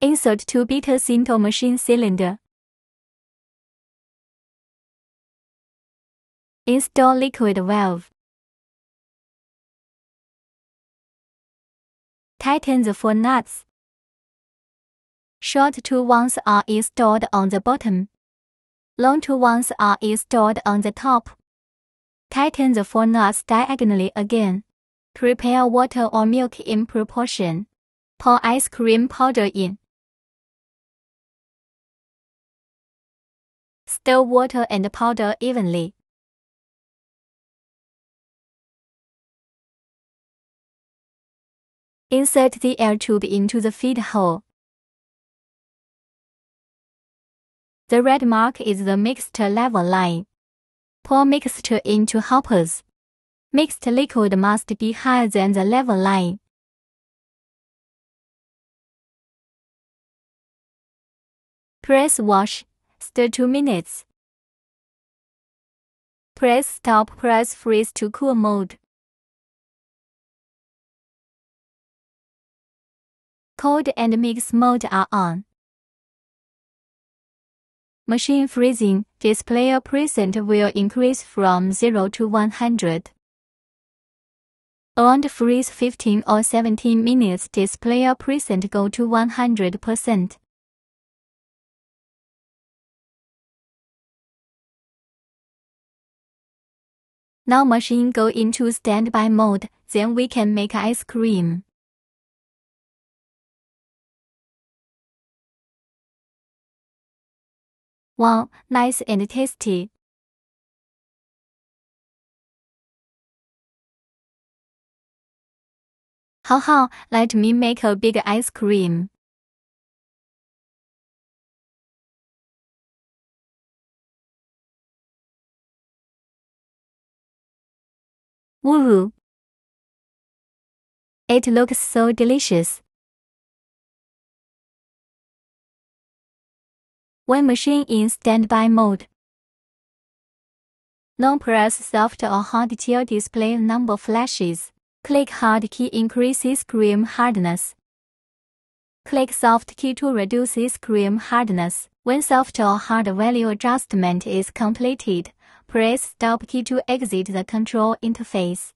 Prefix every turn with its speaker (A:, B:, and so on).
A: Insert 2-bit into machine cylinder. Install liquid valve. Tighten the four nuts. Short two ones are installed on the bottom. Long two ones are installed on the top. Tighten the four nuts diagonally again. Prepare water or milk in proportion. Pour ice cream powder in. Stir water and powder evenly. Insert the air tube into the feed hole. The red mark is the mixture level line. Pour mixture into hoppers. Mixed liquid must be higher than the level line. Press wash, stir 2 minutes. Press stop press freeze to cool mode. Cold and mix mode are on. Machine freezing display percent will increase from 0 to 100. Around freeze 15 or 17 minutes display percent go to 100%. Now machine go into standby mode, then we can make ice cream. Wow, nice and tasty. Haha, let me make a big ice cream. Woo! It looks so delicious. when machine in standby mode. Long press soft or hard till display number flashes. Click hard key increases cream hardness. Click soft key to reduce cream hardness. When soft or hard value adjustment is completed, press stop key to exit the control interface.